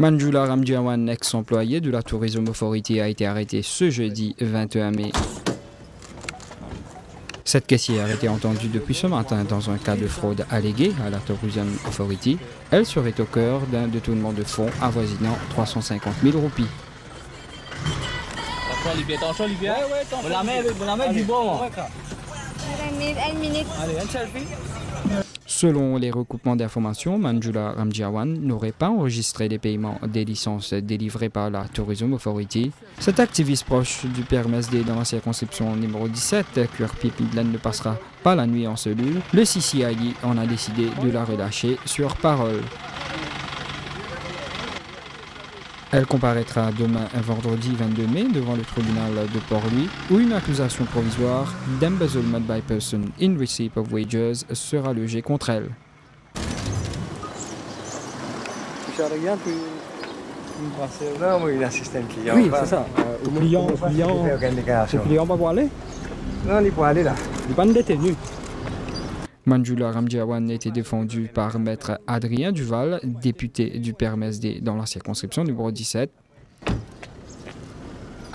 Manjula Ramjiawan, ex-employé de la Tourism Authority, a été arrêté ce jeudi 21 mai. Cette caissière a été entendue depuis ce matin dans un cas de fraude allégué à la Tourism Authority. Elle serait au cœur d'un détournement de fonds avoisinant 350 000 roupies. Attention Olivier, attention Olivier. Ouais, ouais, attention. la la main du bon. Une minute. Allez, un selfie. Selon les recoupements d'informations, Manjula Ramjiawan n'aurait pas enregistré les paiements des licences délivrées par la Tourism Authority. Cet activiste proche du père MSD dans la circonscription numéro 17, QRP Midland ne passera pas la nuit en cellule. Le CCID en a décidé de la relâcher sur parole. Elle comparaîtra demain, vendredi 22 mai, devant le tribunal de Port-Louis, où une accusation provisoire d'embezzlement by person in receipt of wages sera logée contre elle. Non, oui, l'assistant client. Oui, c'est ça. Euh, au client, au client, client. le client va voir aller? Non, il peut aller là. Il n'est pas détenu. Manjula Ramjiawan a été défendu par maître Adrien Duval, député du PRMSD dans la circonscription numéro 17.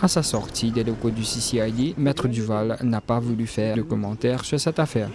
À sa sortie des locaux du CCID, maître Duval n'a pas voulu faire de commentaires sur cette affaire.